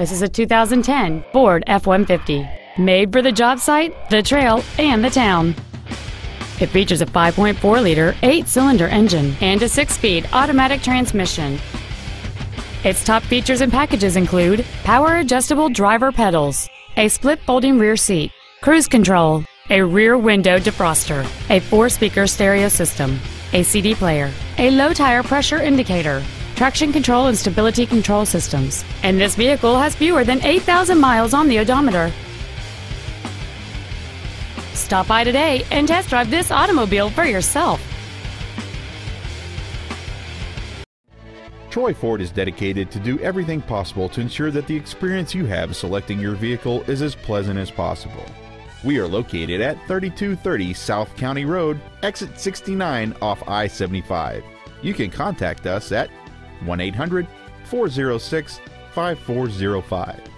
This is a 2010 Ford F-150. Made for the job site, the trail, and the town. It features a 5.4-liter, eight-cylinder engine and a six-speed automatic transmission. Its top features and packages include power adjustable driver pedals, a split folding rear seat, cruise control, a rear window defroster, a four speaker stereo system, a CD player, a low tire pressure indicator, traction control and stability control systems. And this vehicle has fewer than 8,000 miles on the odometer. Stop by today and test drive this automobile for yourself. Troy Ford is dedicated to do everything possible to ensure that the experience you have selecting your vehicle is as pleasant as possible. We are located at 3230 South County Road, exit 69 off I 75. You can contact us at 1 800 406 5405.